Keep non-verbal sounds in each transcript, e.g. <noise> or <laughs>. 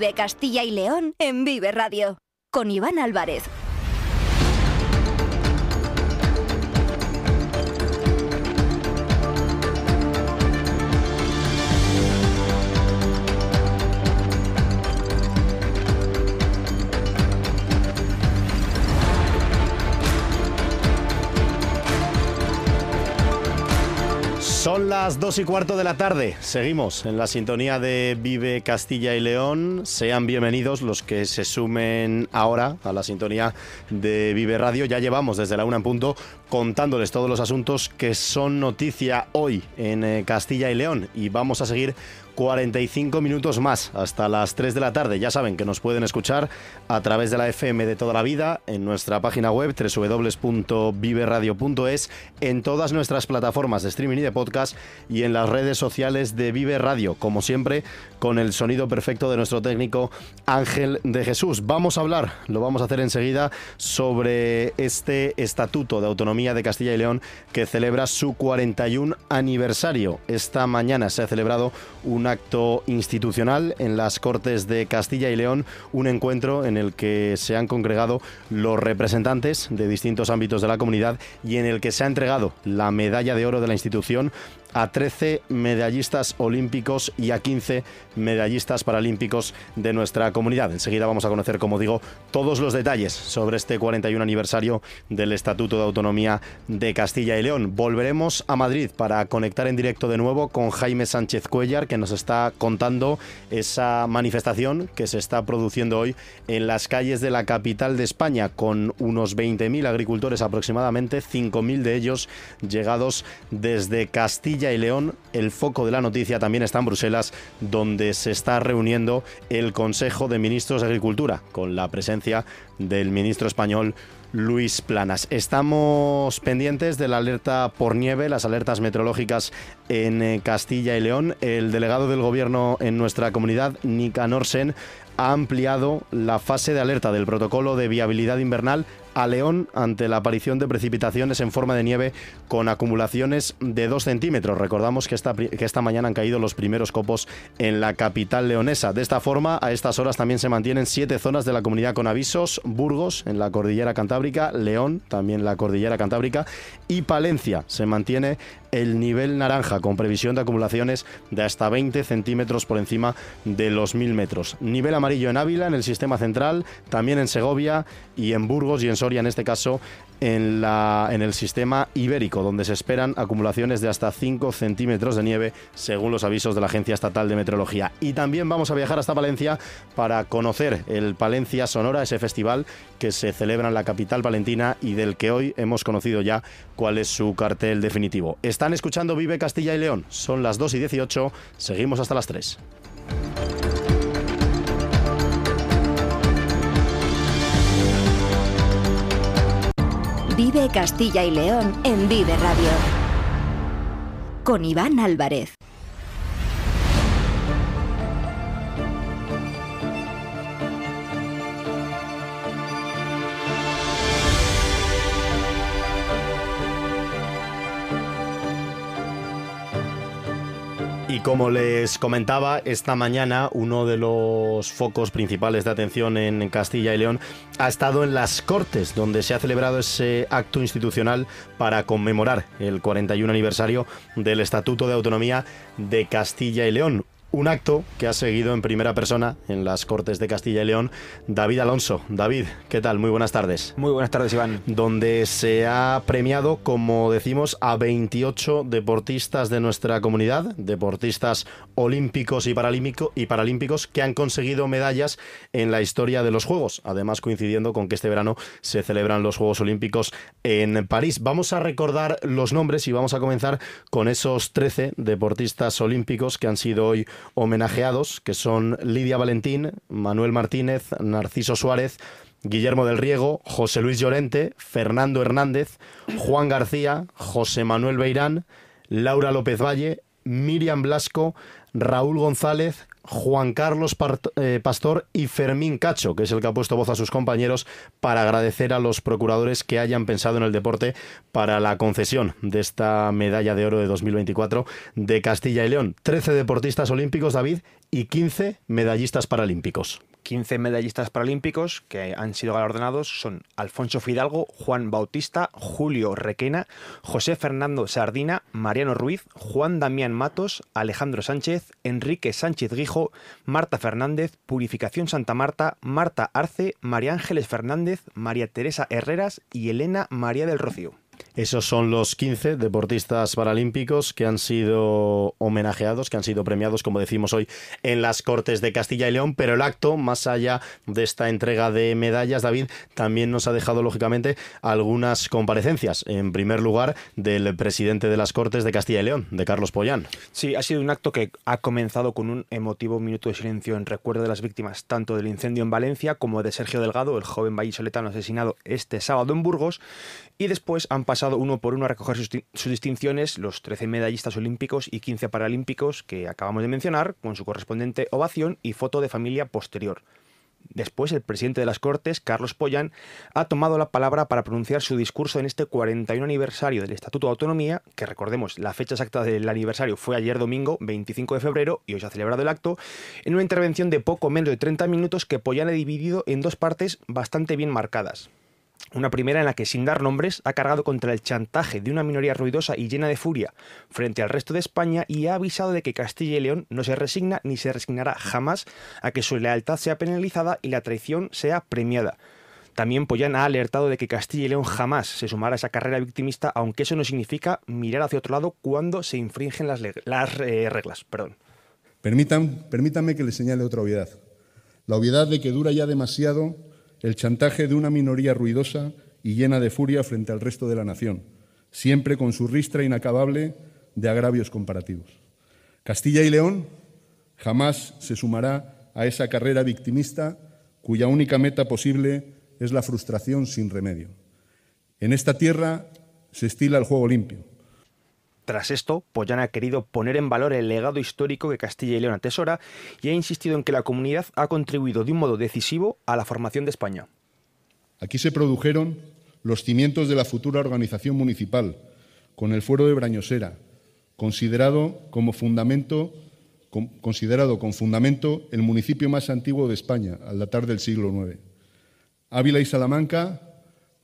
Vive Castilla y León en Vive Radio. Con Iván Álvarez. Son las dos y cuarto de la tarde. Seguimos en la sintonía de Vive Castilla y León. Sean bienvenidos los que se sumen ahora a la sintonía de Vive Radio. Ya llevamos desde la una en punto contándoles todos los asuntos que son noticia hoy en eh, Castilla y León. Y vamos a seguir 45 minutos más hasta las 3 de la tarde. Ya saben que nos pueden escuchar a través de la FM de toda la vida, en nuestra página web www.viveradio.es, en todas nuestras plataformas de streaming y de podcast y en las redes sociales de Vive Radio, como siempre, con el sonido perfecto de nuestro técnico Ángel de Jesús. Vamos a hablar, lo vamos a hacer enseguida, sobre este Estatuto de Autonomía de Castilla y León que celebra su 41 aniversario. Esta mañana se ha celebrado una acto institucional en las Cortes de Castilla y León, un encuentro en el que se han congregado los representantes de distintos ámbitos de la comunidad y en el que se ha entregado la medalla de oro de la institución a 13 medallistas olímpicos y a 15 medallistas paralímpicos de nuestra comunidad. Enseguida vamos a conocer, como digo, todos los detalles sobre este 41 aniversario del Estatuto de Autonomía de Castilla y León. Volveremos a Madrid para conectar en directo de nuevo con Jaime Sánchez Cuellar, que nos está contando esa manifestación que se está produciendo hoy en las calles de la capital de España, con unos 20.000 agricultores aproximadamente, 5.000 de ellos llegados desde Castilla y León, el foco de la noticia también está en Bruselas, donde se está reuniendo el Consejo de Ministros de Agricultura, con la presencia del ministro español Luis Planas. Estamos pendientes de la alerta por nieve, las alertas meteorológicas en eh, Castilla y León. El delegado del gobierno en nuestra comunidad, Nika Norsen, ha ampliado la fase de alerta del protocolo de viabilidad invernal a León ante la aparición de precipitaciones en forma de nieve con acumulaciones de 2 centímetros. Recordamos que esta, que esta mañana han caído los primeros copos en la capital leonesa. De esta forma, a estas horas también se mantienen siete zonas de la comunidad con avisos. Burgos, en la cordillera cantábrica, León, también la cordillera cantábrica, y Palencia se mantiene el nivel naranja con previsión de acumulaciones de hasta 20 centímetros por encima de los 1000 metros. Nivel amarillo en Ávila, en el sistema central, también en Segovia y en Burgos y en Soria, en este caso en, la, en el sistema ibérico, donde se esperan acumulaciones de hasta 5 centímetros de nieve, según los avisos de la Agencia Estatal de Meteorología. Y también vamos a viajar hasta Palencia para conocer el Palencia Sonora, ese festival que se celebra en la capital palentina y del que hoy hemos conocido ya cuál es su cartel definitivo. Están escuchando Vive Castilla y León, son las 2 y 18, seguimos hasta las 3. Vive Castilla y León en Vive Radio. Con Iván Álvarez. Y como les comentaba, esta mañana uno de los focos principales de atención en Castilla y León ha estado en las Cortes, donde se ha celebrado ese acto institucional para conmemorar el 41 aniversario del Estatuto de Autonomía de Castilla y León. Un acto que ha seguido en primera persona en las Cortes de Castilla y León David Alonso. David, ¿qué tal? Muy buenas tardes. Muy buenas tardes, Iván. Donde se ha premiado, como decimos, a 28 deportistas de nuestra comunidad, deportistas olímpicos y, y paralímpicos que han conseguido medallas en la historia de los Juegos. Además, coincidiendo con que este verano se celebran los Juegos Olímpicos en París. Vamos a recordar los nombres y vamos a comenzar con esos 13 deportistas olímpicos que han sido hoy homenajeados, que son Lidia Valentín, Manuel Martínez, Narciso Suárez, Guillermo del Riego, José Luis Llorente, Fernando Hernández, Juan García, José Manuel Beirán, Laura López Valle, Miriam Blasco, Raúl González, Juan Carlos eh, Pastor y Fermín Cacho, que es el que ha puesto voz a sus compañeros para agradecer a los procuradores que hayan pensado en el deporte para la concesión de esta medalla de oro de 2024 de Castilla y León. Trece deportistas olímpicos, David, y 15 medallistas paralímpicos. 15 medallistas paralímpicos que han sido galardonados son Alfonso Fidalgo, Juan Bautista, Julio Requena, José Fernando Sardina, Mariano Ruiz, Juan Damián Matos, Alejandro Sánchez, Enrique Sánchez Guijo, Marta Fernández, Purificación Santa Marta, Marta Arce, María Ángeles Fernández, María Teresa Herreras y Elena María del Rocío. Esos son los 15 deportistas paralímpicos que han sido homenajeados, que han sido premiados, como decimos hoy, en las Cortes de Castilla y León. Pero el acto, más allá de esta entrega de medallas, David, también nos ha dejado, lógicamente, algunas comparecencias. En primer lugar, del presidente de las Cortes de Castilla y León, de Carlos Pollán. Sí, ha sido un acto que ha comenzado con un emotivo minuto de silencio en recuerdo de las víctimas, tanto del incendio en Valencia como de Sergio Delgado, el joven vallisoletano asesinado este sábado en Burgos. Y después han pasado uno por uno a recoger sus, distinciones los 13 medallistas olímpicos y 15 paralímpicos que acabamos de mencionar, con su correspondiente ovación y foto de familia posterior. Después, el presidente de las Cortes, Carlos Pollán, ha tomado la palabra para pronunciar su discurso en este 41 aniversario del Estatuto de Autonomía, que recordemos, la fecha exacta del aniversario fue ayer domingo, 25 de febrero, y hoy se ha celebrado el acto, en una intervención de poco menos de 30 minutos que Pollán ha dividido en dos partes bastante bien marcadas. Una primera en la que, sin dar nombres, ha cargado contra el chantaje de una minoría ruidosa y llena de furia frente al resto de España y ha avisado de que Castilla y León no se resigna ni se resignará jamás a que su lealtad sea penalizada y la traición sea premiada. También Pollán ha alertado de que Castilla y León jamás se sumará a esa carrera victimista, aunque eso no significa mirar hacia otro lado cuando se infringen las, eh, reglas. Perdón. Permitan, permítanme que les señale otra obviedad. La obviedad de que dura ya demasiado el chantaje de una minoría ruidosa y llena de furia frente al resto de la nación, siempre con su ristra inacabable de agravios comparativos. Castilla y León jamás se sumará a esa carrera victimista cuya única meta posible es la frustración sin remedio. En esta tierra se estila el juego limpio. Tras esto, Pollán ha querido poner en valor el legado histórico que Castilla y León atesora y ha insistido en que la comunidad ha contribuido de un modo decisivo a la formación de España. Aquí se produjeron los cimientos de la futura organización municipal, con el fuero de Brañosera, considerado como fundamento considerado con fundamento el municipio más antiguo de España, al datar del siglo IX. Ávila y Salamanca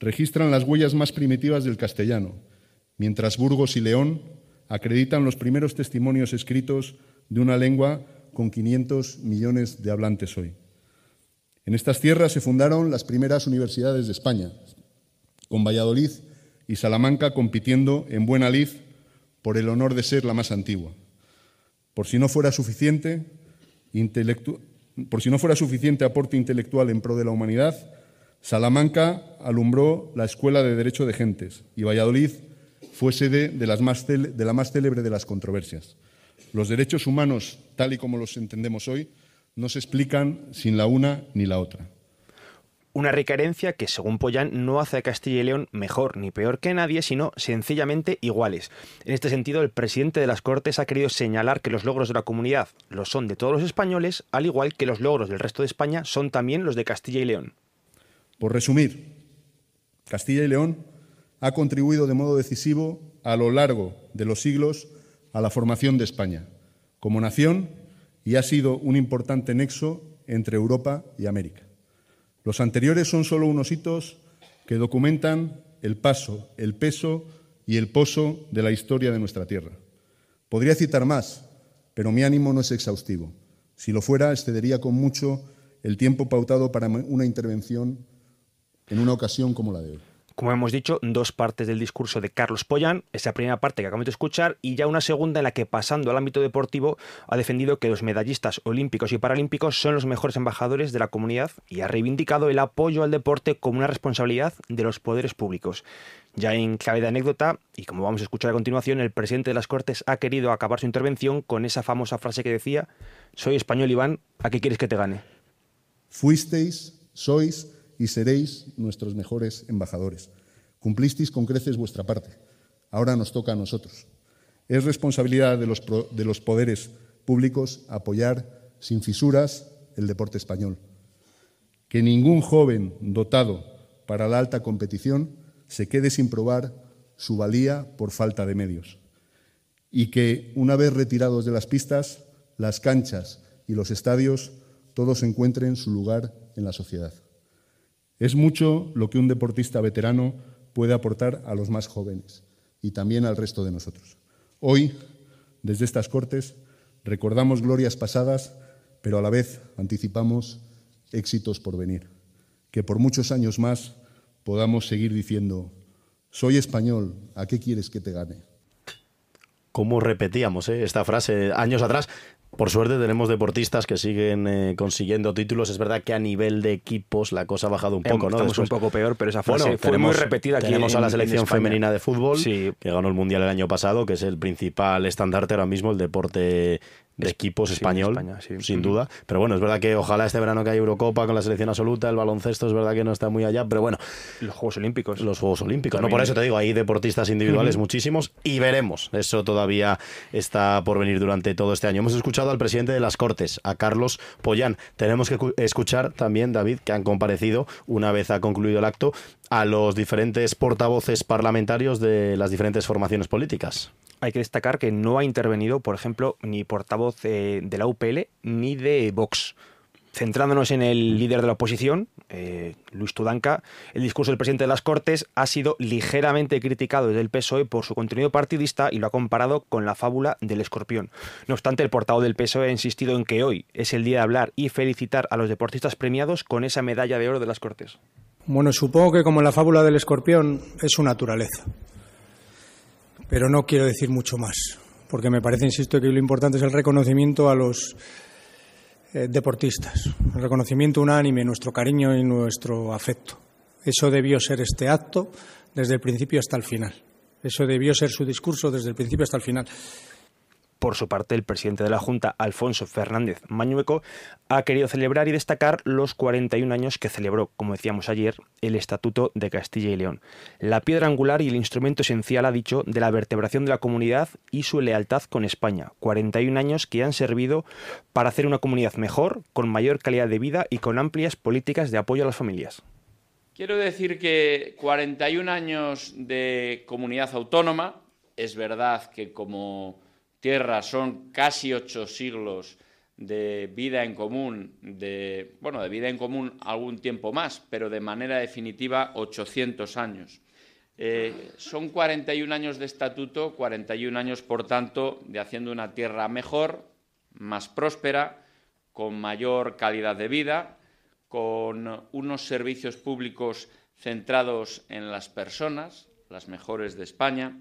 registran las huellas más primitivas del castellano, mientras Burgos y León acreditan los primeros testimonios escritos de una lengua con 500 millones de hablantes hoy. En estas tierras se fundaron las primeras universidades de España, con Valladolid y Salamanca compitiendo en buena lid por el honor de ser la más antigua. Por si no fuera suficiente, por si no fuera suficiente aporte intelectual en pro de la humanidad, Salamanca alumbró la Escuela de Derecho de Gentes y Valladolid fue sede de, la más célebre de las controversias. Los derechos humanos, tal y como los entendemos hoy, no se explican sin la una ni la otra. Una rica herencia que, según Pollán, no hace a Castilla y León mejor ni peor que nadie, sino sencillamente iguales. En este sentido, el presidente de las Cortes ha querido señalar que los logros de la comunidad lo son de todos los españoles, al igual que los logros del resto de España son también los de Castilla y León. Por resumir, Castilla y León ha contribuido de modo decisivo a lo largo de los siglos a la formación de España como nación y ha sido un importante nexo entre Europa y América. Los anteriores son solo unos hitos que documentan el paso, el peso y el pozo de la historia de nuestra tierra. Podría citar más, pero mi ánimo no es exhaustivo. Si lo fuera, excedería con mucho el tiempo pautado para una intervención en una ocasión como la de hoy como hemos dicho, dos partes del discurso de Carlos Pollán, esa primera parte que acabamos de escuchar, y ya una segunda en la que, pasando al ámbito deportivo, ha defendido que los medallistas olímpicos y paralímpicos son los mejores embajadores de la comunidad y ha reivindicado el apoyo al deporte como una responsabilidad de los poderes públicos. Ya en clave de anécdota, y como vamos a escuchar a continuación, el presidente de las Cortes ha querido acabar su intervención con esa famosa frase que decía, soy español Iván, ¿a qué quieres que te gane? Fuisteis, sois y seréis nuestros mejores embajadores. Cumplisteis con creces vuestra parte. Ahora nos toca a nosotros. Es responsabilidad de los, de los poderes públicos apoyar sin fisuras el deporte español. Que ningún joven dotado para la alta competición se quede sin probar su valía por falta de medios. Y que, una vez retirados de las pistas, las canchas y los estadios, todos encuentren su lugar en la sociedad. Es mucho lo que un deportista veterano puede aportar a los más jóvenes y también al resto de nosotros. Hoy, desde estas Cortes, recordamos glorias pasadas, pero a la vez anticipamos éxitos por venir. Que por muchos años más podamos seguir diciendo, soy español, ¿a qué quieres que te gane? ¿Cómo repetíamos eh, esta frase años atrás? Por suerte tenemos deportistas que siguen eh, consiguiendo títulos. Es verdad que a nivel de equipos la cosa ha bajado un poco, ¿no? Estamos un poco peor, pero esa frase fue muy repetida aquí Tenemos a la selección femenina de fútbol, que ganó el Mundial el año pasado, que es el principal estandarte ahora mismo, el deporte de equipos español, sin duda. Pero bueno, es verdad que ojalá este verano que hay Eurocopa con la selección absoluta, el baloncesto es verdad que no está muy allá, pero bueno. Los Juegos Olímpicos. Los Juegos Olímpicos, no por eso te digo, hay deportistas individuales muchísimos y veremos. Eso todavía está por venir durante todo este año. Hemos escuchado al presidente de las Cortes, a Carlos Pollán. Tenemos que escuchar también, David, que han comparecido una vez ha concluido el acto a los diferentes portavoces parlamentarios de las diferentes formaciones políticas hay que destacar que no ha intervenido, por ejemplo, ni portavoz de, la UPL ni de Vox. Centrándonos en el líder de la oposición, eh, Luis Tudanca, el discurso del presidente de las Cortes ha sido ligeramente criticado desde el PSOE por su contenido partidista y lo ha comparado con la fábula del escorpión. No obstante, el portavoz del PSOE ha insistido en que hoy es el día de hablar y felicitar a los deportistas premiados con esa medalla de oro de las Cortes. Bueno, supongo que como la fábula del escorpión es su naturaleza pero no quiero decir mucho más, porque me parece, insisto, que lo importante es el reconocimiento a los eh, deportistas, el reconocimiento unánime, nuestro cariño y nuestro afecto. Eso debió ser este acto desde el principio hasta el final. Eso debió ser su discurso desde el principio hasta el final. Por su parte, el presidente de la Junta, Alfonso Fernández Mañueco, ha querido celebrar y destacar los 41 años que celebró, como decíamos ayer, el Estatuto de Castilla y León. La piedra angular y el instrumento esencial, ha dicho, de la vertebración de la comunidad y su lealtad con España. 41 años que han servido para hacer una comunidad mejor, con mayor calidad de vida y con amplias políticas de apoyo a las familias. Quiero decir que 41 años de comunidad autónoma, es verdad que como tierra son casi ocho siglos de vida en común, de, bueno, de vida en común algún tiempo más, pero de manera definitiva 800 años. Eh, son 41 años de estatuto, 41 años, por tanto, de haciendo una tierra mejor, más próspera, con mayor calidad de vida, con unos servicios públicos centrados en las personas, las mejores de España,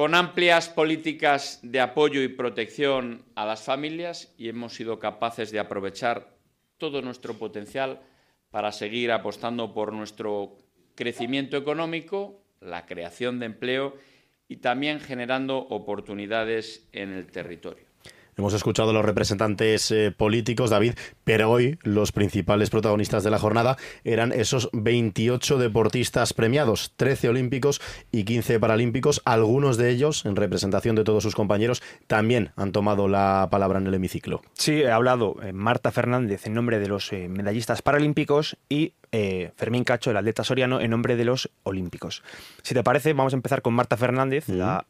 con amplias políticas de apoyo y protección a las familias y hemos sido capaces de aprovechar todo nuestro potencial para seguir apostando por nuestro crecimiento económico, la creación de empleo y también generando oportunidades en el territorio. Hemos escuchado a los representantes eh, políticos, David, pero hoy los principales protagonistas de la jornada eran esos 28 deportistas premiados, 13 olímpicos y 15 paralímpicos. Algunos de ellos, en representación de todos sus compañeros, también han tomado la palabra en el hemiciclo. Sí, ha hablado eh, Marta Fernández en nombre de los eh, medallistas paralímpicos y eh, Fermín Cacho, el atleta soriano, en nombre de los Olímpicos. Si te parece, vamos a empezar con Marta Fernández, la,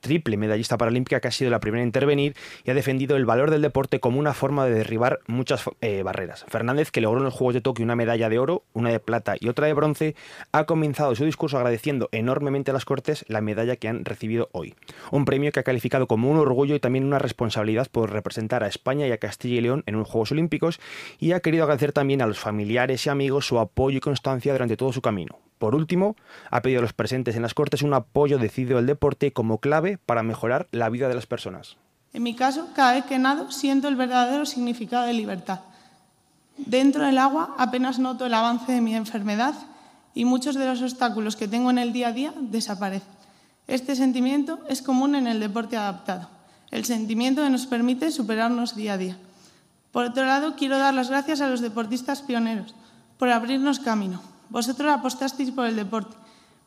triple medallista paralímpica que ha sido la primera en intervenir y ha defendido el valor del deporte como una forma de derribar muchas eh, barreras. Fernández, que logró en los Juegos de Tokio una medalla de oro, una de plata y otra de bronce, ha comenzado su discurso agradeciendo enormemente a las Cortes la medalla que han recibido hoy. Un premio que ha calificado como un orgullo y también una responsabilidad por representar a España y a Castilla y León en unos Juegos Olímpicos y ha querido agradecer también a los familiares y amigos su apoyo y constancia durante todo su camino. Por último, ha pedido a los presentes en las Cortes un apoyo decidido al deporte como clave para mejorar la vida de las personas. En mi caso, cada vez que nado siento el verdadero significado de libertad. Dentro del agua apenas noto el avance de mi enfermedad y muchos de los obstáculos que tengo en el día a día desaparecen. Este sentimiento es común en el deporte adaptado, el sentimiento que nos permite superarnos día a día. Por otro lado, quiero dar las gracias a los deportistas pioneros, por abrirnos camino. Vosotros apostasteis por el deporte,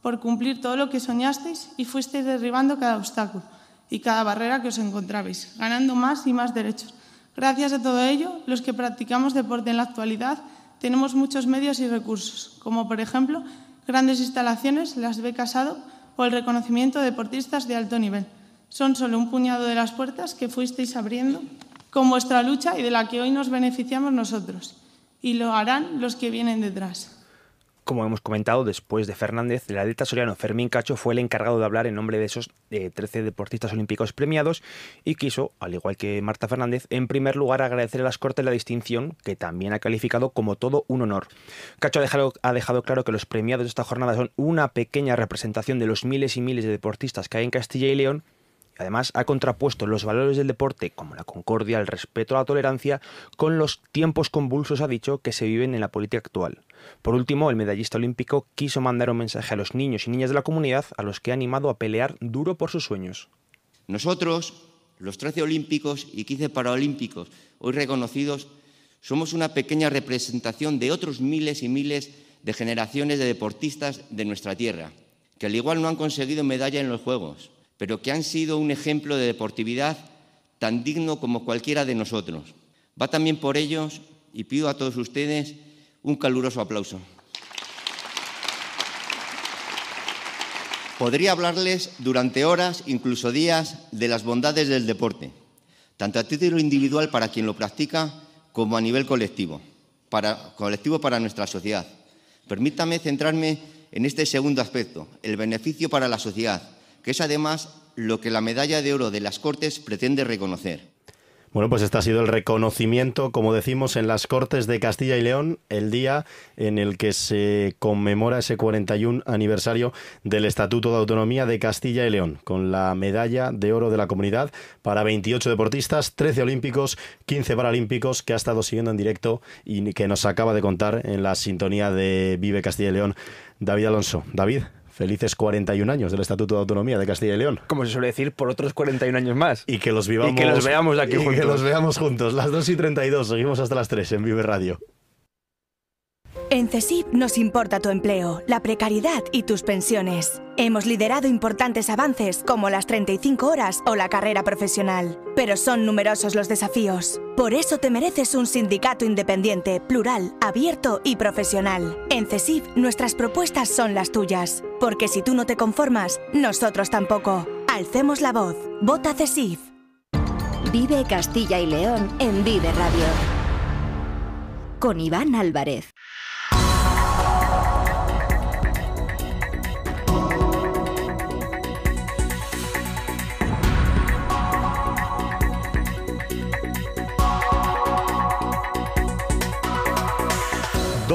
por cumplir todo lo que soñasteis y fuisteis derribando cada obstáculo. y cada barrera que os encontrabais, ganando más y más derechos. Gracias a todo ello, los que practicamos deporte en la actualidad tenemos muchos medios y recursos, como por ejemplo grandes instalaciones, las becas ADO o el reconocimiento de deportistas de alto nivel. Son solo un puñado de las puertas que fuisteis abriendo con vuestra lucha y de la que hoy nos beneficiamos nosotros. Y lo harán los que vienen detrás. Como hemos comentado, después de Fernández, el atleta soriano Fermín Cacho fue el encargado de hablar en nombre de esos 13 deportistas olímpicos premiados y quiso, al igual que Marta Fernández, en primer lugar agradecer a las Cortes la distinción, que también ha calificado como todo un honor. Cacho ha dejado, ha dejado claro que los premiados de esta jornada son una pequeña representación de los miles y miles de deportistas que hay en Castilla y León Además, ha contrapuesto los valores del deporte, como la concordia, el respeto la tolerancia, con los tiempos convulsos, ha dicho, que se viven en la política actual. Por último, el medallista olímpico quiso mandar un mensaje a los niños y niñas de la comunidad, a los que ha animado a pelear duro por sus sueños. Nosotros, los 13 olímpicos y 15 paralímpicos, hoy reconocidos, somos una pequeña representación de otros miles y miles de generaciones de deportistas de nuestra tierra, que al igual no han conseguido medalla en los Juegos, pero que han sido un ejemplo de deportividad tan digno como cualquiera de nosotros. Va también por ellos y pido a todos ustedes un caluroso aplauso. Podría hablarles durante horas, incluso días, de las bondades del deporte, tanto a título individual para quien lo practica como a nivel colectivo, para, colectivo para nuestra sociedad. Permítame centrarme en este segundo aspecto, el beneficio para la sociedad, que es además lo que la medalla de oro de las Cortes pretende reconocer. Bueno, pues este ha sido el reconocimiento, como decimos, en las Cortes de Castilla y León, el día en el que se conmemora ese 41 aniversario del Estatuto de Autonomía de Castilla y León, con la medalla de oro de la comunidad para 28 deportistas, 13 olímpicos, 15 paralímpicos, que ha estado siguiendo en directo y que nos acaba de contar en la sintonía de Vive Castilla y León, David Alonso. David, felices 41 años del Estatuto de Autonomía de Castilla y León. Como se suele decir, por otros 41 años más. Y que los vivamos. Y que los veamos aquí juntos. que los veamos juntos. Las 2 y 32, seguimos hasta las 3 en Vive Radio. En CESIP nos importa tu empleo, la precariedad y tus pensiones. Hemos liderado importantes avances como las 35 horas o la carrera profesional, pero son numerosos los desafíos. Por eso te mereces un sindicato independiente, plural, abierto y profesional. En CESIP nuestras propuestas son las tuyas, porque si tú no te conformas, nosotros tampoco. Alcemos la voz. Vota CESIF. Vive Castilla y León en Vive Radio. Con Iván Álvarez.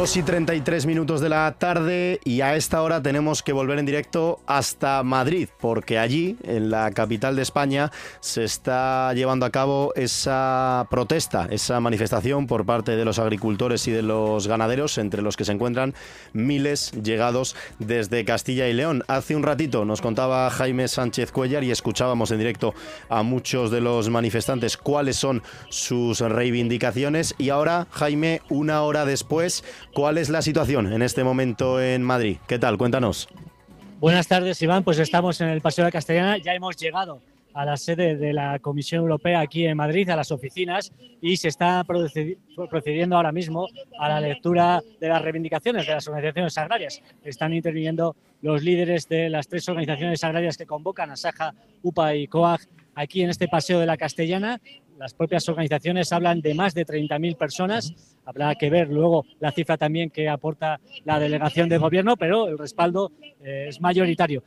2 y 33 minutos de la tarde y a esta hora tenemos que volver en directo hasta Madrid porque allí, en la capital de España, se está llevando a cabo esa protesta, esa manifestación por parte de los agricultores y de los ganaderos, entre los que se encuentran miles llegados desde Castilla y León. Hace un ratito nos contaba Jaime Sánchez Cuellar y escuchábamos en directo a muchos de los manifestantes cuáles son sus reivindicaciones y ahora, Jaime, una hora después, ¿Cuál es la situación en este momento en Madrid? ¿Qué tal? Cuéntanos. Buenas tardes, Iván. Pues estamos en el Paseo de la Castellana. Ya hemos llegado a la sede de la Comisión Europea aquí en Madrid, a las oficinas, y se está procediendo ahora mismo a la lectura de las reivindicaciones de las organizaciones agrarias. Están interviniendo los líderes de las tres organizaciones agrarias que convocan a Saja, UPA y COAG aquí en este Paseo de la Castellana las propias organizaciones hablan de más de 30.000 personas. Habrá que ver luego la cifra también que aporta la delegación de gobierno, pero el respaldo eh, es mayoritario.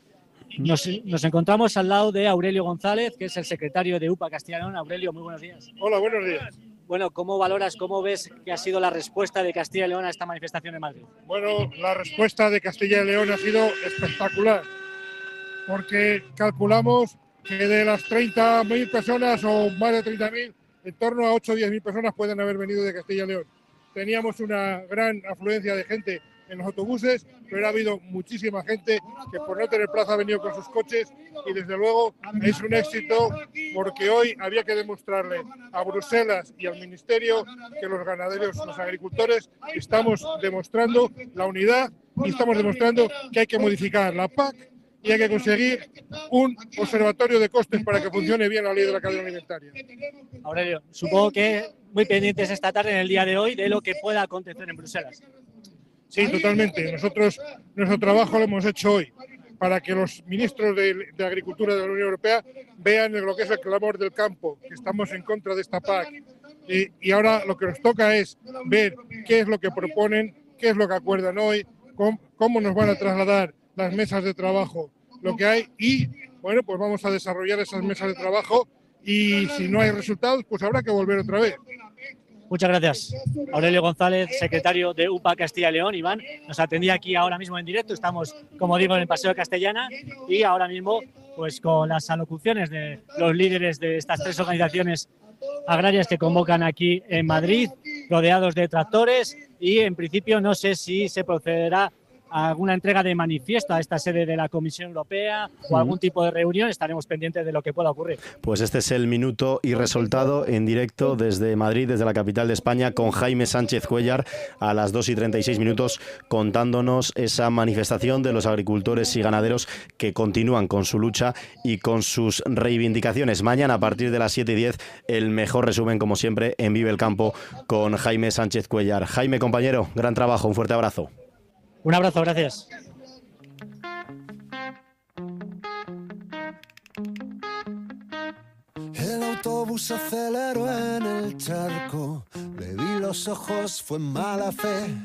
Nos, encontramos al lado de Aurelio González, que es el secretario de UPA Castilla León. Aurelio, muy buenos días. Hola, buenos días. Bueno, ¿cómo valoras, cómo ves que ha sido la respuesta de Castilla y León a esta manifestación en Madrid? Bueno, la respuesta de Castilla y León ha sido espectacular, porque calculamos que de las 30.000 personas o más de 30.000, en torno a 8 o 10.000 personas pueden haber venido de Castilla y León. Teníamos una gran afluencia de gente en los autobuses, pero ha habido muchísima gente que por no tener plaza ha venido con sus coches y desde luego es un éxito porque hoy había que demostrarle a Bruselas y al Ministerio que los ganaderos, los agricultores, estamos demostrando la unidad y estamos demostrando que hay que modificar la PAC y hay que conseguir un observatorio de costes para que funcione bien la ley de la cadena alimentaria. Aurelio, supongo que muy pendientes esta tarde, en el día de hoy, de lo que pueda acontecer en Bruselas. Sí, totalmente. Nosotros nuestro trabajo lo hemos hecho hoy para que los ministros de, Agricultura de la Unión Europea vean lo que es el clamor del campo, que estamos en contra de esta PAC. Y, ahora lo que nos toca es ver qué es lo que proponen, qué es lo que acuerdan hoy, cómo, nos van a trasladar las mesas de trabajo, lo que hay y, bueno, pues vamos a desarrollar esas mesas de trabajo y si no hay resultados, pues habrá que volver otra vez. Muchas gracias. Aurelio González, secretario de UPA Castilla y León. Iván, nos atendía aquí ahora mismo en directo. Estamos, como digo, en el Paseo Castellana y ahora mismo, pues con las alocuciones de los líderes de estas tres organizaciones agrarias que convocan aquí en Madrid, rodeados de tractores y en principio no sé si se procederá alguna entrega de manifiesto a esta sede de la Comisión Europea o algún tipo de reunión, estaremos pendientes de lo que pueda ocurrir. Pues este es el minuto y resultado en directo desde Madrid, desde la capital de España, con Jaime Sánchez Cuellar a las 2 y 36 minutos contándonos esa manifestación de los agricultores y ganaderos que continúan con su lucha y con sus reivindicaciones. Mañana a partir de las 7 y 10 el mejor resumen como siempre en Vive el Campo con Jaime Sánchez Cuellar. Jaime compañero, gran trabajo, un fuerte abrazo. Un abrazo, gracias. El autobús aceleró en el charco, le vi los ojos, fue mala fe.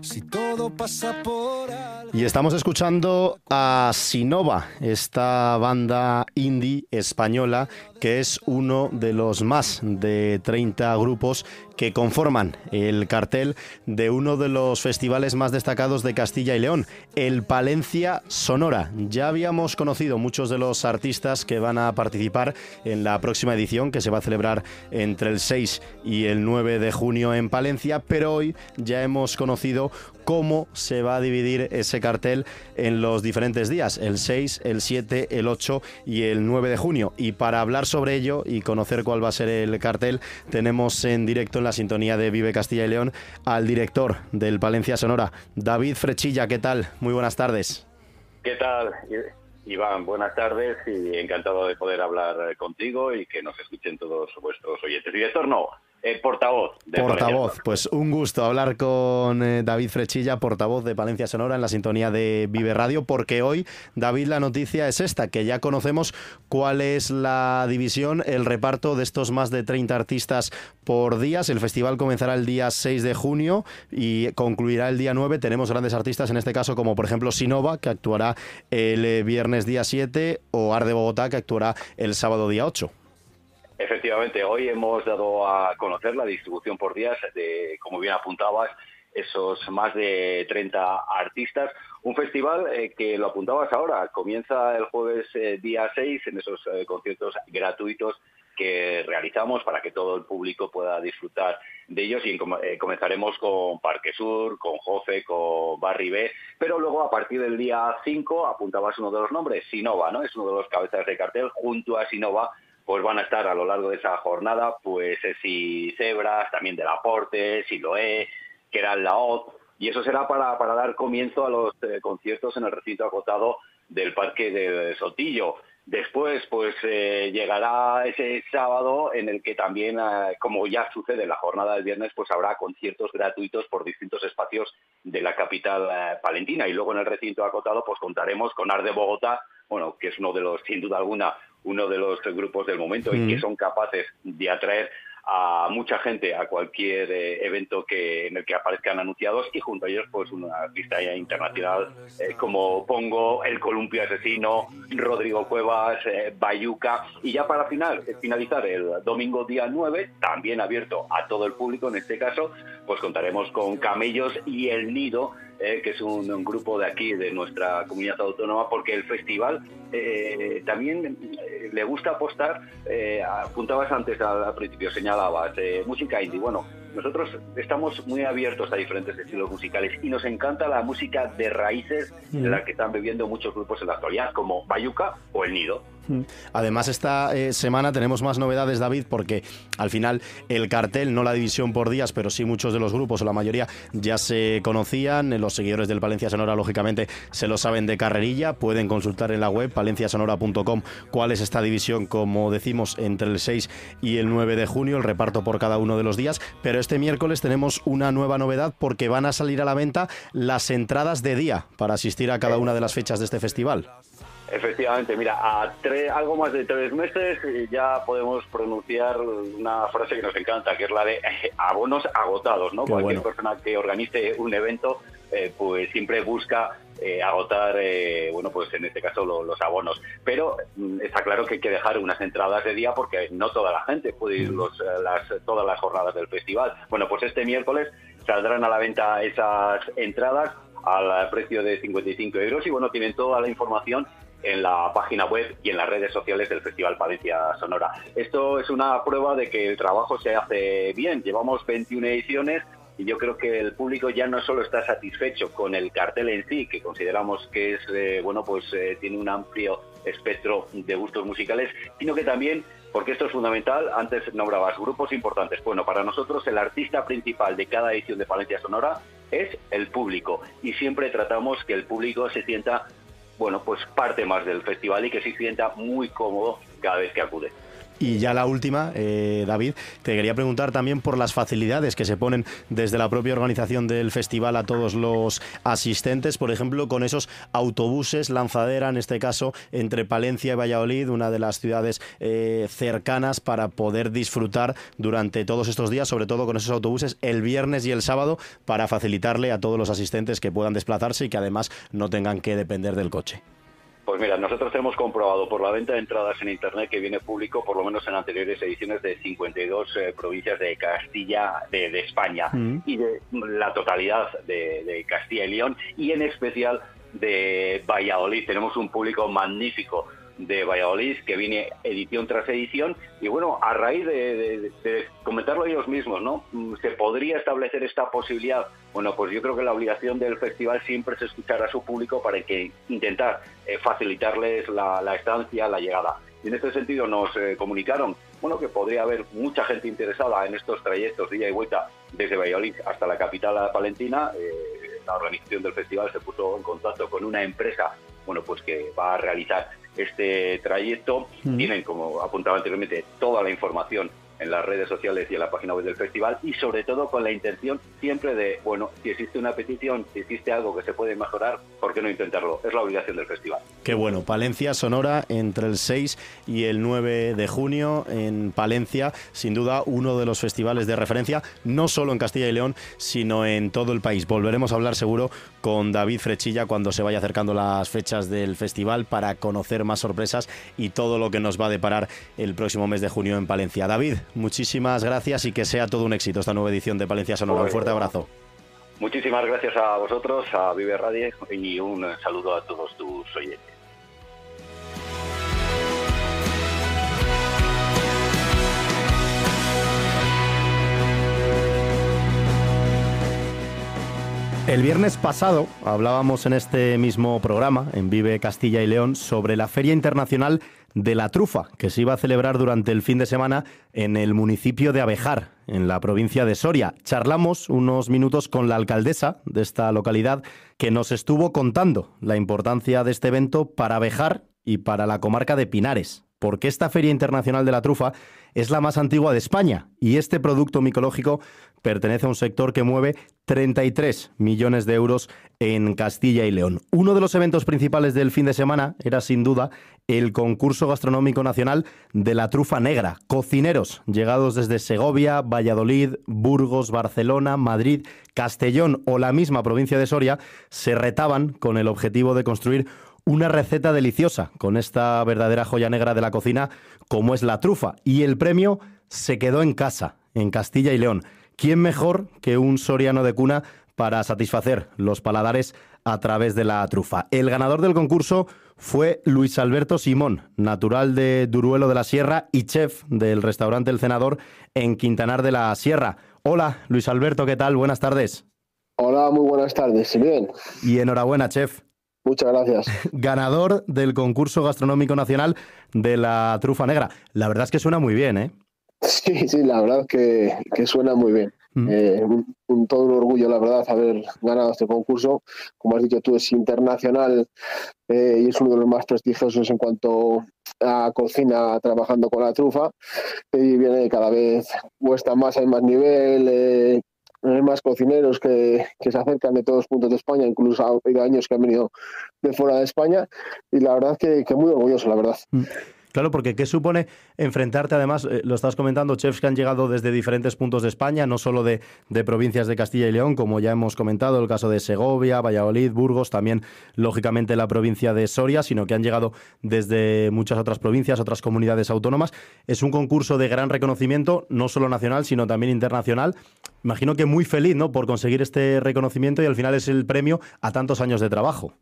Si todo pasa por Y estamos escuchando a Sinova, esta banda indie española que es uno de los más de 30 grupos que conforman el cartel de uno de los festivales más destacados de Castilla y León, el Palencia Sonora. Ya habíamos conocido muchos de los artistas que van a participar en la próxima edición que se va a celebrar entre el 6 y el 9 de junio en Palencia, pero hoy ya hemos conocido cómo se va a dividir ese cartel en los diferentes días, el 6, el 7, el 8 y el 9 de junio. Y para hablar sobre ello y conocer cuál va a ser el cartel, tenemos en directo en la sintonía de Vive Castilla y León al director del Palencia Sonora, David Frechilla. ¿Qué tal? Muy buenas tardes. ¿Qué tal? Iván, buenas tardes y encantado de poder hablar contigo y que nos escuchen todos vuestros oyentes. Director, no, eh, portavoz. portavoz, pues un gusto hablar con eh, David Frechilla, portavoz de Palencia Sonora en la sintonía de Vive Radio, porque hoy, David, la noticia es esta, que ya conocemos cuál es la división, el reparto de estos más de 30 artistas por días. El festival comenzará el día 6 de junio y concluirá el día 9. Tenemos grandes artistas en este caso, como por ejemplo Sinova, que actuará el eh, viernes día 7, o Arde Bogotá, que actuará el sábado día 8. Efectivamente, hoy hemos dado a conocer la distribución por días de, como bien apuntabas, esos más de 30 artistas. Un festival eh, que lo apuntabas ahora, comienza el jueves eh, día 6 en esos eh, conciertos gratuitos que realizamos para que todo el público pueda disfrutar de ellos y comenzaremos con Parque Sur, con Jofe, con Barry B, pero luego a partir del día 5 apuntabas uno de los nombres, Sinova, ¿no? Es uno de los cabezas de cartel, junto a Sinova pues van a estar a lo largo de esa jornada, pues si Cebras, también del Aporte, Siloé, que era la OT, y eso será para, para dar comienzo a los eh, conciertos en el recinto acotado del Parque de Sotillo. Después, pues eh, llegará ese sábado en el que también, eh, como ya sucede en la jornada del viernes, pues habrá conciertos gratuitos por distintos espacios de la capital palentina. Y luego en el recinto acotado, pues contaremos con Arde Bogotá, bueno, que es uno de los, sin duda alguna, uno de los grupos del momento y que mm. son capaces de atraer a mucha gente a cualquier eh, evento que en el que aparezcan anunciados y junto a ellos pues una artista internacional eh, como Pongo, El Columpio Asesino, Rodrigo Cuevas, eh, Bayuca y ya para final, finalizar el domingo día 9, también abierto a todo el público en este caso, pues contaremos con Camellos y El Nido eh, que es un, grupo de aquí, de nuestra comunidad autónoma, porque el festival eh, también eh, le gusta apostar, apuntabas antes al, principio, señalabas, música indie. Bueno, nosotros estamos muy abiertos a diferentes estilos musicales y nos encanta la música de raíces de la que están bebiendo muchos grupos en la actualidad, como Bayuca o El Nido. Además, esta eh, semana tenemos más novedades, David, porque al final el cartel, no la división por días, pero sí muchos de los grupos o la mayoría ya se conocían. Los seguidores del Palencia Sonora, lógicamente, se lo saben de carrerilla. Pueden consultar en la web palenciasonora.com cuál es esta división, como decimos, entre el 6 y el 9 de junio, el reparto por cada uno de los días. Pero este miércoles tenemos una nueva novedad porque van a salir a la venta las entradas de día para asistir a cada una de las fechas de este festival. Efectivamente, mira, a algo más de tres meses eh, ya podemos pronunciar una frase que nos encanta, que es la de eh, abonos agotados, ¿no? Cualquier persona que organice un evento, eh, pues siempre busca agotar, bueno, pues en este caso los abonos. Pero mm, está claro que hay que dejar unas entradas de día porque no toda la gente puede ir los, las, todas las jornadas del festival. Bueno, pues este miércoles saldrán a la venta esas entradas al precio de 55 euros y bueno, tienen toda la información en la página web y en las redes sociales del Festival Palencia Sonora. Esto es una prueba de que el trabajo se hace bien. Llevamos 21 ediciones y yo creo que el público ya no solo está satisfecho con el cartel en sí, que consideramos que es eh, bueno, pues eh, tiene un amplio espectro de gustos musicales, sino que también porque esto es fundamental, antes nombrabas grupos importantes. Bueno, para nosotros el artista principal de cada edición de Palencia Sonora es el público y siempre tratamos que el público se sienta bueno, pues parte más del festival y que se sienta muy cómodo cada vez que acude. Y ya la última, eh, David, te quería preguntar también por las facilidades que se ponen desde la propia organización del festival a todos los asistentes, por ejemplo, con esos autobuses lanzadera, en este caso, entre Palencia y Valladolid, una de las ciudades eh, cercanas para poder disfrutar durante todos estos días, sobre todo con esos autobuses el viernes y el sábado, para facilitarle a todos los asistentes que puedan desplazarse y que además no tengan que depender del coche. Pues mira, nosotros hemos comprobado por la venta de entradas en Internet que viene público, por lo menos en anteriores ediciones, de 52 eh, provincias de Castilla, de, España, mm. y de la totalidad de Castilla y León, y en especial de Valladolid. Tenemos un público magnífico de Valladolid, que viene edición tras edición. Y bueno, a raíz de, comentarlo ellos mismos, ¿no? Mm, ¿Se podría establecer esta posibilidad? Bueno, pues yo creo que la obligación del festival siempre es escuchar a su público para que intentar eh, facilitarles la, estancia, la llegada. Y en este sentido nos eh, comunicaron, bueno, que podría haber mucha gente interesada en estos trayectos de y vuelta desde Valladolid hasta la capital palentina. Eh, la organización del festival se puso en contacto con una empresa, bueno, pues que va a realizar este trayecto. Tienen, como apuntaba anteriormente, toda la información en las redes sociales y en la página web del festival y sobre todo con la intención siempre de, bueno, si existe una petición, si existe algo que se puede mejorar, ¿por qué no intentarlo? Es la obligación del festival. Qué bueno, Palencia Sonora entre el 6 y el 9 de junio en Palencia, sin duda uno de los festivales de referencia, no solo en Castilla y León, sino en todo el país. Volveremos a hablar seguro con David Frechilla cuando se vaya acercando las fechas del festival para conocer más sorpresas y todo lo que nos va a deparar el próximo mes de junio en Palencia. David, muchísimas gracias y que sea todo un éxito esta nueva edición de Palencia Sonora. Un fuerte abrazo. Muchísimas gracias a vosotros, a Vive Radio y un saludo a todos tus oyentes. El viernes pasado hablábamos en este mismo programa, en Vive Castilla y León, sobre la Feria Internacional de la trufa, que se iba a celebrar durante el fin de semana en el municipio de Abejar, en la provincia de Soria. Charlamos unos minutos con la alcaldesa de esta localidad, que nos estuvo contando la importancia de este evento para Abejar y para la comarca de Pinares, porque esta Feria Internacional de la Trufa es la más antigua de España y este producto micológico pertenece a un sector que mueve 33 millones de euros en Castilla y León. Uno de los eventos principales del fin de semana era sin duda el concurso gastronómico nacional de la trufa negra. Cocineros llegados desde Segovia, Valladolid, Burgos, Barcelona, Madrid, Castellón o la misma provincia de Soria se retaban con el objetivo de construir una receta deliciosa con esta verdadera joya negra de la cocina como es la trufa. Y el premio se quedó en casa, en Castilla y León. ¿Quién mejor que un soriano de cuna para satisfacer los paladares a través de la trufa? El ganador del concurso fue Luis Alberto Simón, natural de Duruelo de la Sierra y chef del restaurante El Cenador en Quintanar de la Sierra. Hola, Luis Alberto, ¿qué tal? Buenas tardes. Hola, muy buenas tardes. Bien. Y enhorabuena, chef. Muchas gracias. <laughs> Ganador del concurso gastronómico nacional de la trufa negra. La verdad es que suena muy bien, ¿eh? Sí, sí, la verdad que, que suena muy bien. Eh, un, todo un orgullo, la verdad, haber ganado este concurso. Como has dicho tú, es internacional eh, y es uno de los más prestigiosos en cuanto a cocina trabajando con la trufa. Y viene cada vez cuesta más, hay más nivel. Eh, hay más cocineros que, que, se acercan de todos los puntos de España, incluso ha habido años que han venido de fuera de España, y la verdad que, que muy orgulloso, la verdad. Claro, porque ¿qué supone enfrentarte, además, eh, lo estás comentando, chefs que han llegado desde diferentes puntos de España, no solo de, provincias de Castilla y León, como ya hemos comentado, el caso de Segovia, Valladolid, Burgos, también, lógicamente, la provincia de Soria, sino que han llegado desde muchas otras provincias, otras comunidades autónomas. Es un concurso de gran reconocimiento, no solo nacional, sino también internacional. Imagino que muy feliz, ¿no?, por conseguir este reconocimiento y al final es el premio a tantos años de trabajo.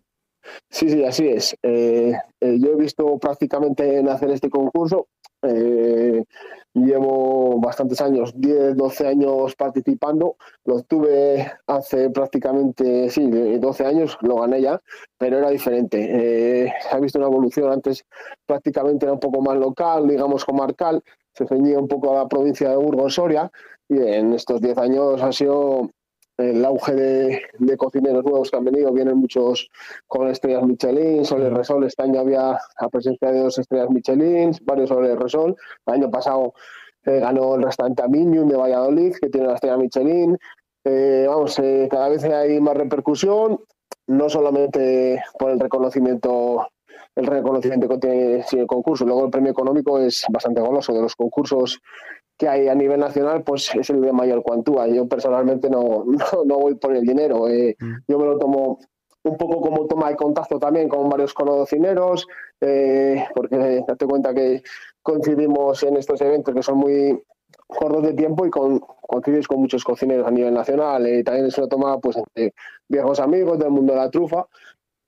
Sí, sí, así es. Eh, eh, yo he visto prácticamente nacer este concurso. Eh, llevo bastantes años, 10, 12 años participando. Lo tuve hace prácticamente, sí, 12 años, lo gané ya, pero era diferente. se ha visto una evolución. Antes prácticamente era un poco más local, digamos comarcal. Se ceñía un poco a la provincia de Burgos, Soria. Y en estos 10 años ha sido el auge de, cocineros nuevos que han venido, vienen muchos con estrellas Michelin, Sol y Resol, este año había la presencia de dos estrellas Michelin, varios Sol y Resol, el año pasado eh, ganó el restaurante Aminium de Valladolid, que tiene la estrella Michelin, eh, vamos, eh, cada vez hay más repercusión, no solamente por el reconocimiento el reconocimiento que tiene el concurso, luego el premio económico es bastante goloso, de los concursos que hay a nivel nacional, pues es el de mayor cuantúa. Yo personalmente <laughs> no, no, voy por el dinero. Eh, mm. Yo me lo tomo un poco como toma de contacto también con varios cocineros, eh, porque date cuenta que coincidimos en estos eventos que son muy cortos de tiempo y con, coincides con muchos cocineros a nivel nacional. y eh, también se lo toma pues, entre viejos amigos del mundo de la trufa.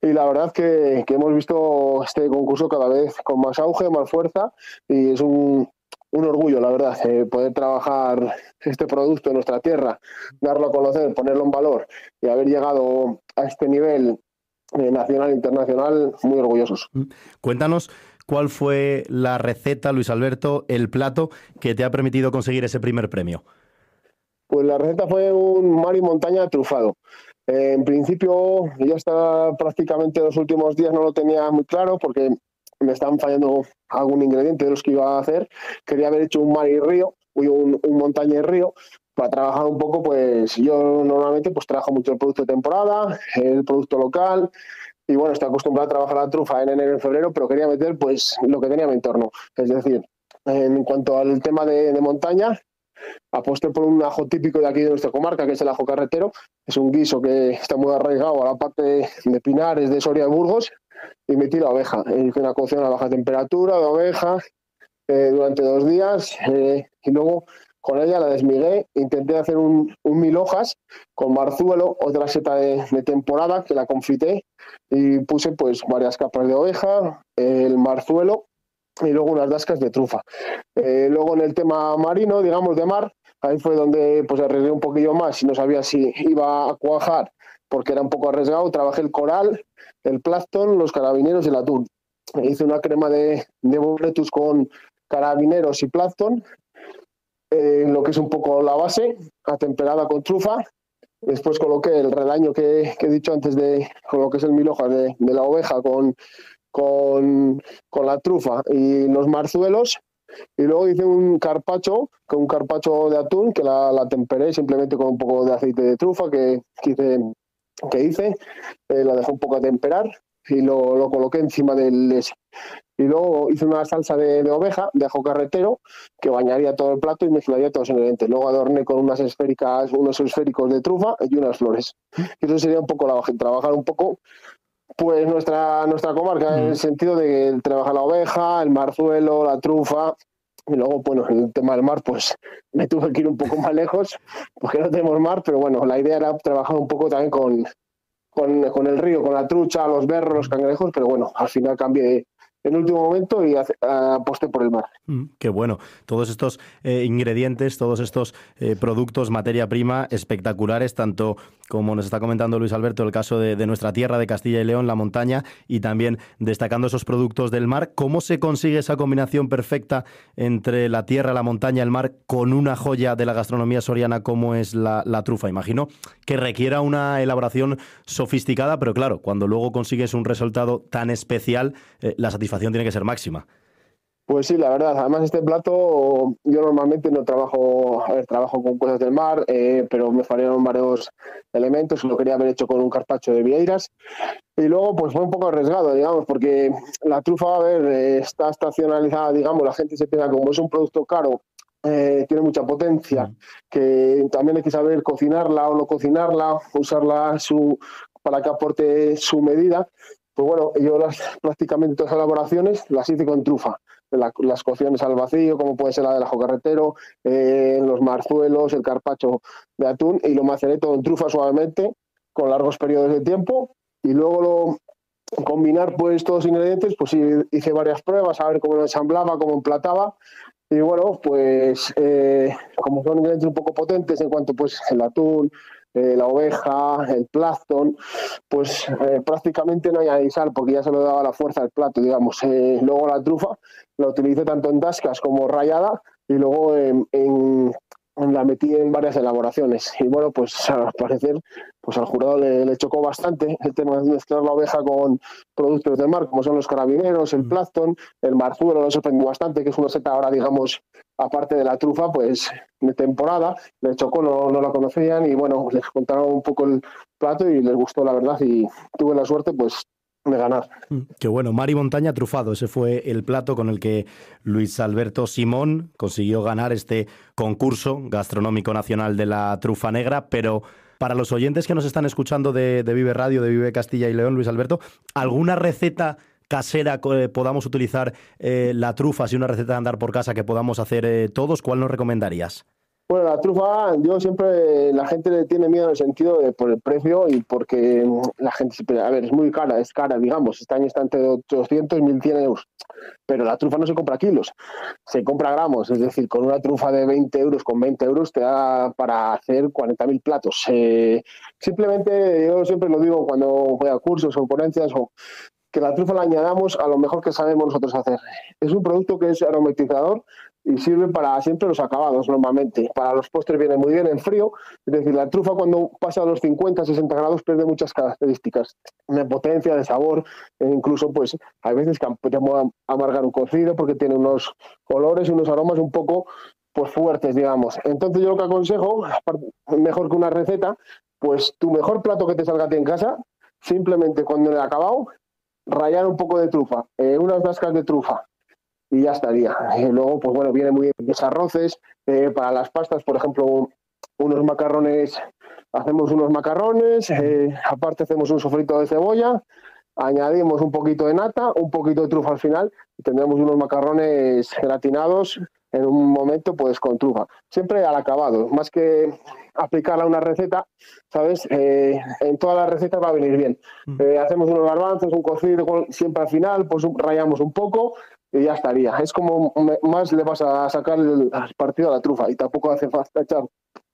Y la verdad que, que hemos visto este concurso cada vez con más auge, más fuerza y es un, un orgullo, la verdad, eh, poder trabajar este producto en nuestra tierra, darlo a conocer, ponerlo en valor y haber llegado a este nivel eh, nacional e internacional, muy orgullosos. Mm. Cuéntanos cuál fue la receta, Luis Alberto, el plato que te ha permitido conseguir ese primer premio. Pues la receta fue un mar y montaña trufado. Eh, en principio, yo hasta prácticamente los últimos días no lo tenía muy claro porque me estaban fallando algún ingrediente de los que iba a hacer. Quería haber hecho un mar y río, un, un montaña y río, para trabajar un poco, pues yo normalmente pues trabajo mucho el producto de temporada, el producto local, y bueno, estoy acostumbrado a trabajar la trufa en enero y febrero, pero quería meter pues lo que tenía en mi entorno. Es decir, en cuanto al tema de, de montaña, aposté por un ajo típico de aquí de nuestra comarca, que es el ajo carretero. Es un guiso que está muy arraigado a la parte de Pinares, de Soria de Burgos, y metí la oveja. Hice una cocción a baja temperatura de oveja eh, durante dos días eh, y luego con ella la desmigué. Intenté hacer un, un mil hojas con marzuelo, otra seta de, temporada que la confité y puse pues varias capas de oveja, el marzuelo y luego unas dascas de trufa. Eh, luego en el tema marino, digamos de mar, ahí fue donde pues arriesgué un poquillo más y no sabía si iba a cuajar porque era un poco arriesgado. Trabajé el coral, el plancton, los carabineros y el atún. Hice una crema de, de con carabineros y plancton, eh, lo que es un poco la base, atemperada con trufa. Después coloqué el redaño que, he dicho antes de con lo que es el mil hojas de, la oveja con, con, la trufa y los marzuelos. Y luego hice un carpacho, con un carpacho de atún que la, la temperé simplemente con un poco de aceite de trufa que, que hice que hice, eh, la dejé un poco a temperar y lo, lo, coloqué encima del Y luego hice una salsa de, oveja, de ajo carretero, que bañaría todo el plato y mezclaría todos los ingredientes. Luego adorné con unas esféricas, unos esféricos de trufa y unas flores. Y eso sería un poco la trabajar un poco pues nuestra, nuestra comarca, en el mm. sentido de trabajar la oveja, el marzuelo, la trufa, y luego, bueno, en el tema del mar, pues <laughs> me tuve que ir un poco más lejos, porque no tenemos mar, pero bueno, la idea era trabajar un poco también con, con, el río, con la trucha, los berros, los cangrejos, pero bueno, al final cambié en último momento y aposté por el mar. Mm, qué bueno. Todos estos eh, ingredientes, todos estos eh, productos, materia prima espectaculares, tanto como nos está comentando Luis Alberto, el caso de, nuestra tierra, de Castilla y León, la montaña, y también destacando esos productos del mar. ¿Cómo se consigue esa combinación perfecta entre la tierra, la montaña, el mar, con una joya de la gastronomía soriana como es la, trufa? Imagino que requiera una elaboración sofisticada, pero claro, cuando luego consigues un resultado tan especial, eh, la satisfacción tiene que ser máxima. Pues sí, la verdad. Además, este plato yo normalmente no trabajo, a ver, trabajo con cosas del mar, eh, pero me fallaron varios elementos. Lo quería haber hecho con un carpacho de vieiras. Y luego, pues fue un poco arriesgado, digamos, porque la trufa, a ver, eh, está estacionalizada, digamos, la gente se piensa como es un producto caro, eh, tiene mucha potencia, que también hay que saber cocinarla o no cocinarla, usarla su, para que aporte su medida. Pues bueno, yo las, <laughs> prácticamente todas las elaboraciones las hice con trufa. Las cocciones al vacío, como puede ser la del ajo carretero, eh, los marzuelos, el carpacho de atún, y lo maceré todo en trufa suavemente, con largos periodos de tiempo, y luego lo, combinar pues todos los ingredientes, pues hice varias pruebas a ver cómo lo ensamblaba, cómo emplataba, y bueno, pues eh, como son ingredientes un poco potentes en cuanto pues el atún, eh, la oveja, el plancton, pues eh, prácticamente no hay sal porque ya se lo daba la fuerza al plato, digamos. Eh, luego la trufa la utilicé tanto en dascas como rayada y luego en, la metí en varias elaboraciones. Y bueno, pues <laughs> al parecer pues al jurado le, chocó bastante el tema de mezclar la oveja con productos de mar, como son los carabineros, el mm. plancton, el marzuelo, lo sorprendió bastante, que es una seta ahora, digamos, aparte de la trufa, pues de temporada, le chocó, no, no la conocían y bueno, les contaron un poco el plato y les gustó la verdad y tuve la suerte pues de ganar. Mm, qué bueno, Mari Montaña Trufado, ese fue el plato con el que Luis Alberto Simón consiguió ganar este concurso gastronómico nacional de la trufa negra, pero para los oyentes que nos están escuchando de, Vive Radio, de Vive Castilla y León, Luis Alberto, ¿alguna receta casera que podamos utilizar eh, la trufa, si una receta de andar por casa que podamos hacer eh, todos, ¿cuál nos recomendarías? Bueno, la trufa, yo siempre, la gente le tiene miedo en el sentido de por el precio y porque la gente a ver, es muy cara, es cara, digamos, este año está entre 800 y 1100 euros, pero la trufa no se compra kilos, se compra gramos, es decir, con una trufa de 20 euros, con 20 euros te da para hacer 40.000 platos. Eh, simplemente, yo siempre lo digo cuando voy a cursos o ponencias, o que la trufa la añadamos a lo mejor que sabemos nosotros hacer. Es un producto que es aromatizador, y sirve para siempre los acabados normalmente. Para los postres viene muy bien en frío, es decir, la trufa cuando pasa a los 50, 60 grados pierde muchas características de potencia, de sabor, e incluso pues hay veces que podemos amargar un cocido porque tiene unos colores y unos aromas un poco pues fuertes, digamos. Entonces yo lo que aconsejo, mejor que una receta, pues tu mejor plato que te salga a ti en casa, simplemente cuando le he acabado, rayar un poco de trufa, eh, unas dascas de trufa, y ya estaría. Y luego, pues bueno, viene muy bien los arroces, eh, para las pastas, por ejemplo, unos macarrones, hacemos unos macarrones, eh, aparte hacemos un sofrito de cebolla, añadimos un poquito de nata, un poquito de trufa al final y tendremos unos macarrones gratinados en un momento pues con trufa. Siempre al acabado, más que aplicarla a una receta, ¿sabes? Eh, en todas las recetas va a venir bien. Mm. hacemos unos garbanzos, un cocido, siempre al final, pues rayamos un poco y ya estaría. Es como más le vas a sacar el partido a la trufa y tampoco hace falta echar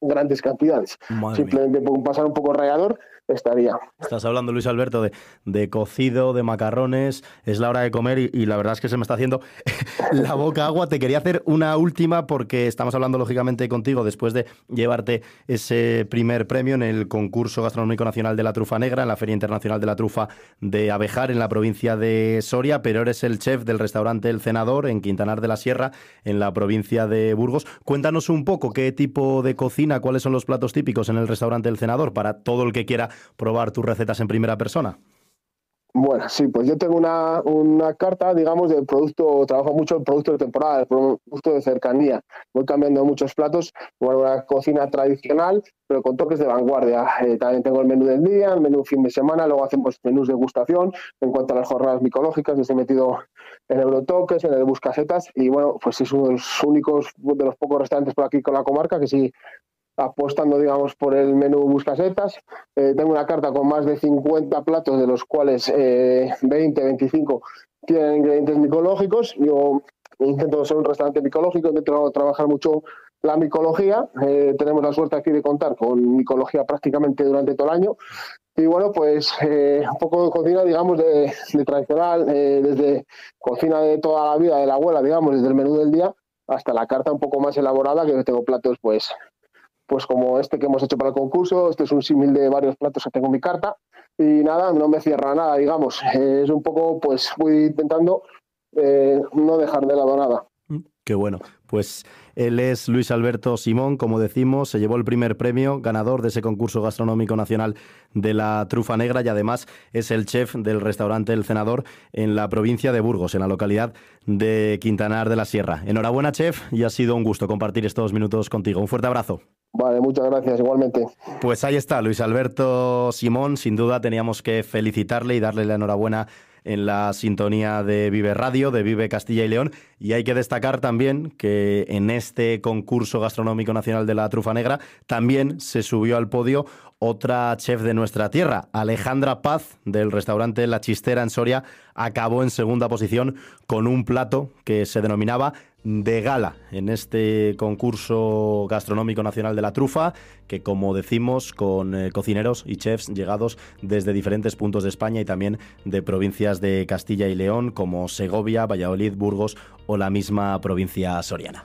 grandes cantidades. Simplemente por pasar un poco rallador estaría. Estás hablando, Luis Alberto, de, de, cocido, de macarrones, es la hora de comer y, la verdad es que se me está haciendo <laughs> la boca agua. Te quería hacer una última porque estamos hablando lógicamente contigo después de llevarte ese primer premio en el concurso gastronómico nacional de la trufa negra, en la Feria Internacional de la Trufa de Abejar en la provincia de Soria, pero eres el chef del restaurante El Cenador en Quintanar de la Sierra, en la provincia de Burgos. Cuéntanos un poco qué tipo de cocina, cuáles son los platos típicos en el restaurante El Cenador para todo el que quiera probar tus recetas en primera persona? Bueno, sí, pues yo tengo una, una, carta, digamos, del producto, trabajo mucho el producto de temporada, el producto de cercanía. Voy cambiando muchos platos, bueno, una cocina tradicional, pero con toques de vanguardia. Eh, también tengo el menú del día, el menú fin de semana, luego hacemos menús de gustación. En cuanto a las jornadas micológicas, estoy metido en Eurotoques, en el Buscasetas, y bueno, pues es uno de los únicos, de los pocos restaurantes por aquí con la comarca que sí apostando, digamos, por el menú buscasetas. Eh, tengo una carta con más de 50 platos, de los cuales 20, 25 tienen ingredientes micológicos. Yo intento ser un restaurante micológico, intento trabajar mucho la micología. Eh, tenemos la suerte aquí de contar con micología prácticamente durante todo el año. Y bueno, pues eh, un poco de cocina, digamos, de, tradicional, eh, desde cocina de toda la vida de la abuela, digamos, desde el menú del día hasta la carta un poco más elaborada, que tengo platos, pues, pues como este que hemos hecho para el concurso. Este es un símil de varios platos que tengo en mi carta. Y nada, no me cierra nada, digamos. es un poco, pues, voy intentando no dejar de lado nada. Qué bueno. Pues él es Luis Alberto Simón, como decimos, se llevó el primer premio, ganador de ese concurso gastronómico nacional de la trufa negra y además es el chef del restaurante El Cenador en la provincia de Burgos, en la localidad de Quintanar de la Sierra. Enhorabuena, chef, y ha sido un gusto compartir estos minutos contigo. Un fuerte abrazo. Vale, muchas gracias, igualmente. Pues ahí está, Luis Alberto Simón. Sin duda teníamos que felicitarle y darle la enhorabuena en la sintonía de Vive Radio, de Vive Castilla y León. Y hay que destacar también que en este concurso gastronómico nacional de la trufa negra también se subió al podio otra chef de nuestra tierra, Alejandra Paz, del restaurante La Chistera en Soria, acabó en segunda posición con un plato que se denominaba de gala en este concurso gastronómico nacional de la trufa, que como decimos, con eh, cocineros y chefs llegados desde diferentes puntos de España y también de provincias de Castilla y León, como Segovia, Valladolid, Burgos o la misma provincia soriana.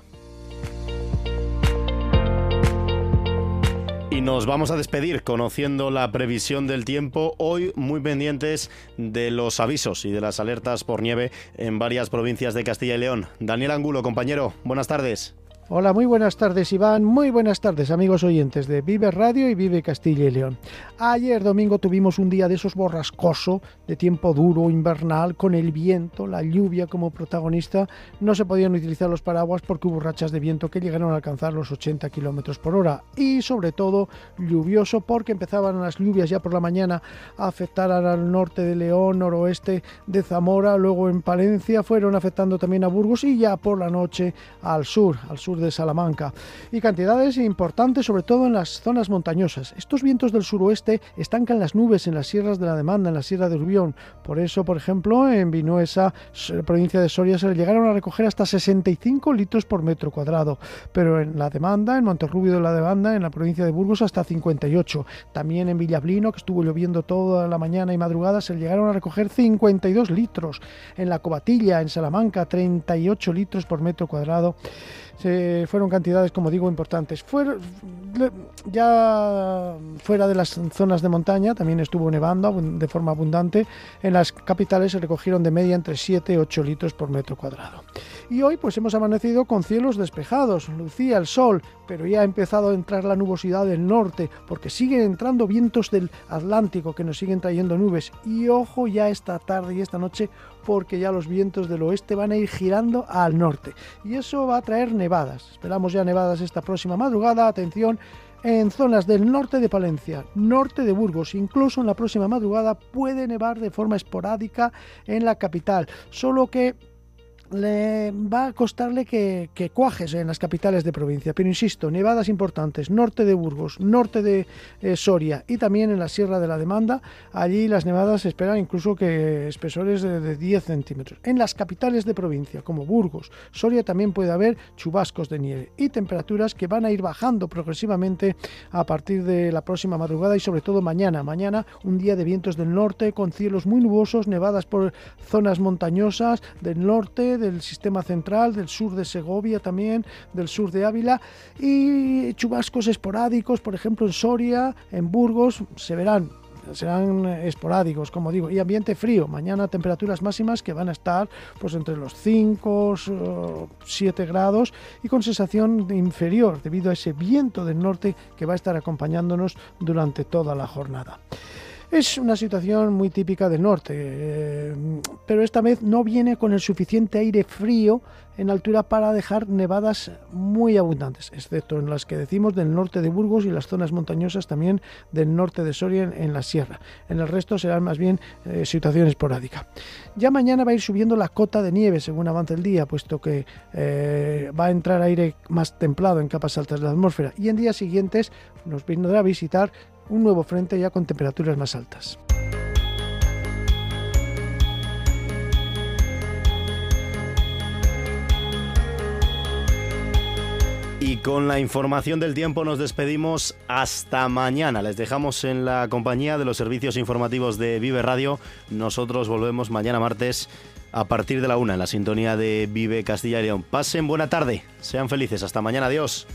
Nos vamos a despedir conociendo la previsión del tiempo. Hoy muy pendientes de los avisos y de las alertas por nieve en varias provincias de Castilla y León. Daniel Angulo, compañero, buenas tardes. Hola, muy buenas tardes Iván, muy buenas tardes amigos oyentes de Vive Radio y Vive Castilla y León. Ayer domingo tuvimos un día de esos borrascoso, de tiempo duro, invernal, con el viento, la lluvia como protagonista. No se podían utilizar los paraguas porque hubo rachas de viento que llegaron a alcanzar los 80 kilómetros por hora. Y sobre todo lluvioso porque empezaban las lluvias ya por la mañana a afectar al norte de León, noroeste de Zamora, luego en Palencia fueron afectando también a Burgos y ya por la noche al sur, al sur de Salamanca, y cantidades importantes sobre todo en las zonas montañosas. Estos vientos del suroeste estancan las nubes en las sierras de la demanda, en la sierra de Urbión. Por eso, por ejemplo, en Vinuesa, provincia de Soria, se llegaron a recoger hasta 65 litros por metro cuadrado, pero en la demanda, en Monterrubio de la demanda, en la provincia de Burgos, hasta 58. También en Villablino, que estuvo lloviendo toda la mañana y madrugada, se llegaron a recoger 52 litros. En la Cobatilla, en Salamanca, 38 litros por metro cuadrado fueron cantidades, como digo, importantes. ya fuera de las zonas de montaña también estuvo nevando de forma abundante. En las capitales se recogieron de media entre 7 y 8 litros por metro cuadrado. Y hoy pues hemos amanecido con cielos despejados, lucía el sol, pero ya ha empezado a entrar la nubosidad del norte, porque siguen entrando vientos del Atlántico que nos siguen trayendo nubes. Y ojo ya esta tarde y esta noche, porque ya los vientos del oeste van a ir girando al norte. Y eso va a traer nevadas. Esperamos ya nevadas esta próxima madrugada. Atención en zonas del norte de Palencia, norte de Burgos, incluso en la próxima madrugada puede nevar de forma esporádica en la capital, solo que le va a costarle que, cuajes en las capitales de provincia. Pero insisto, nevadas importantes, norte de Burgos, norte de eh, Soria y también en la Sierra de la Demanda. Allí las nevadas esperan incluso que espesores de, de, 10 centímetros. En las capitales de provincia, como Burgos, Soria, también puede haber chubascos de nieve y temperaturas que van a ir bajando progresivamente a partir de la próxima madrugada y sobre todo mañana. Mañana un día de vientos del norte con cielos muy nubosos, nevadas por zonas montañosas del norte, del sistema central, del sur de Segovia también, del sur de Ávila y chubascos esporádicos, por ejemplo en Soria, en Burgos, se verán serán esporádicos, como digo, y ambiente frío. Mañana temperaturas máximas que van a estar pues entre los 5, 7 grados y con sensación inferior debido a ese viento del norte que va a estar acompañándonos durante toda la jornada. Es una situación muy típica del norte, eh, pero esta vez no viene con el suficiente aire frío en altura para dejar nevadas muy abundantes, excepto en las que decimos del norte de Burgos y las zonas montañosas también del norte de Soria en, la sierra. En el resto serán más bien eh, situación esporádica. Ya mañana va a ir subiendo la cota de nieve según avance el día, puesto que eh, va a entrar aire más templado en capas altas de la atmósfera y en días siguientes nos vendrá a visitar un nuevo frente ya con temperaturas más altas. Y con la información del tiempo nos despedimos hasta mañana. Les dejamos en la compañía de los servicios informativos de Vive Radio. Nosotros volvemos mañana martes a partir de la una en la sintonía de Vive Castilla y León. Pasen buena tarde, sean felices. Hasta mañana, adiós.